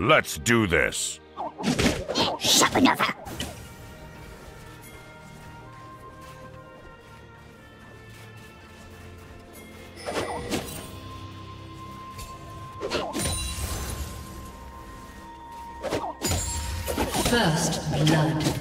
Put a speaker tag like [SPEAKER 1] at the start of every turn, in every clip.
[SPEAKER 1] Let's do this.
[SPEAKER 2] Shabanova!
[SPEAKER 3] First blood.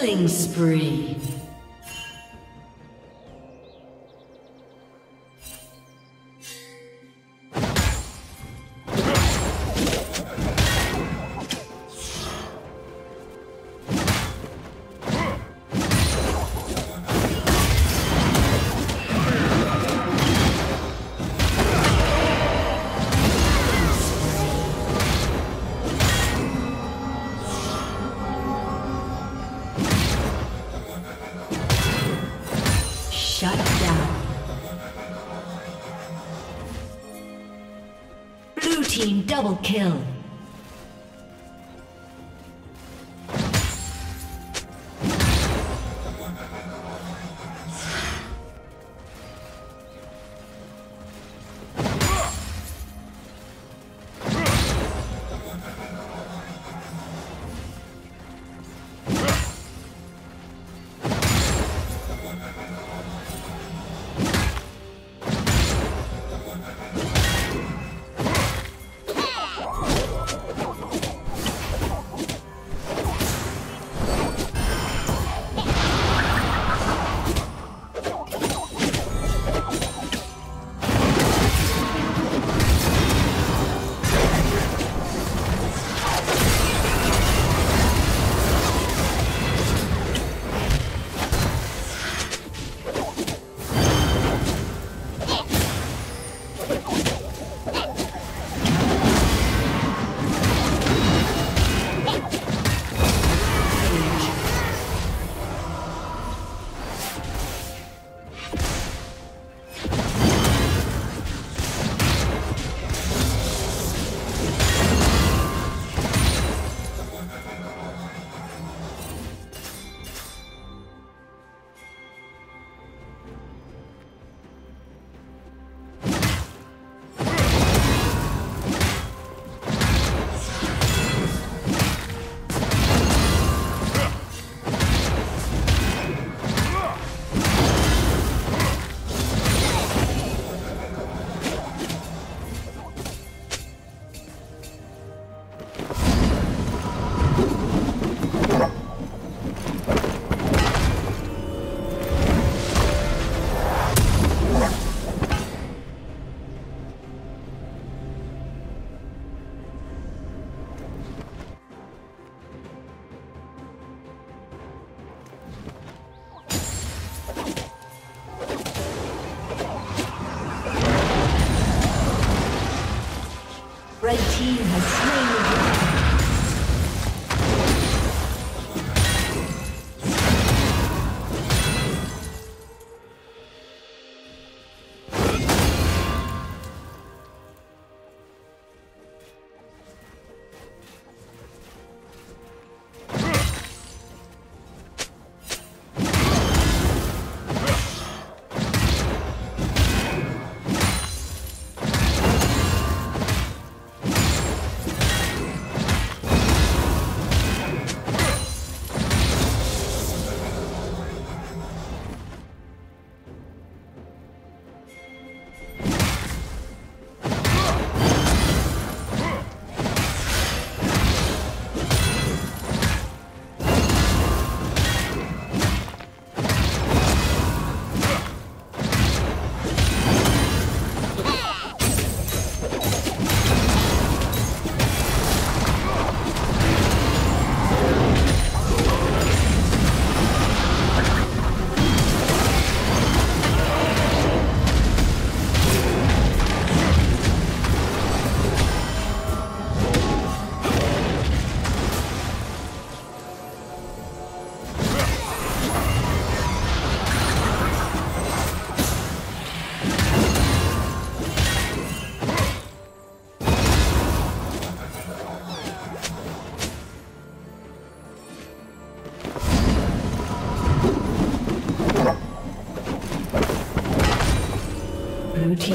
[SPEAKER 3] Killing spree. Double kill.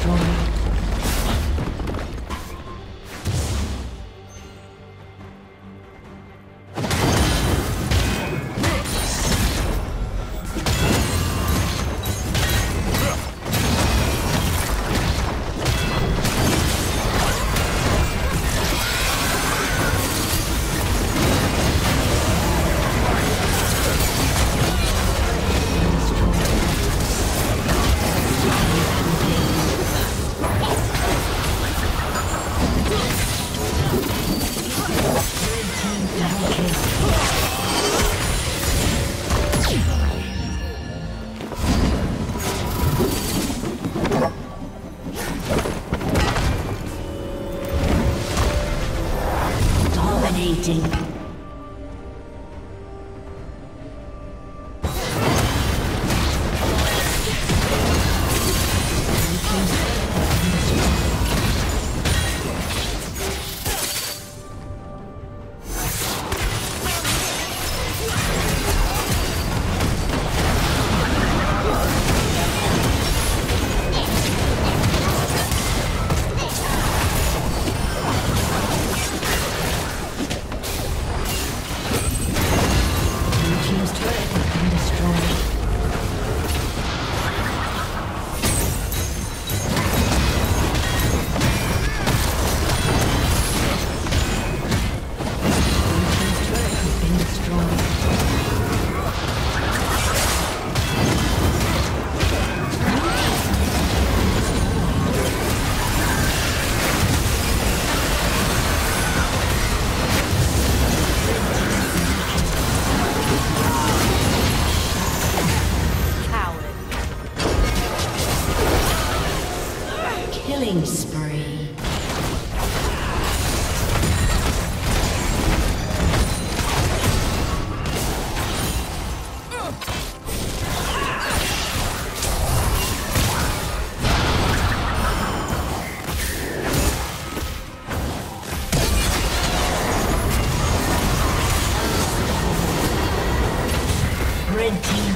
[SPEAKER 3] Destroyed.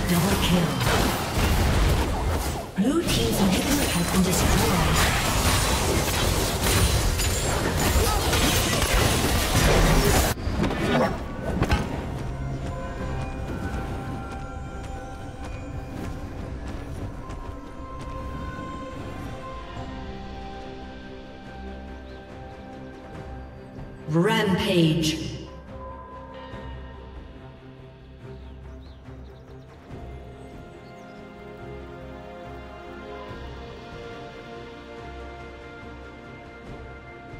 [SPEAKER 3] Rampage. Blue Team's turret has been destroyed.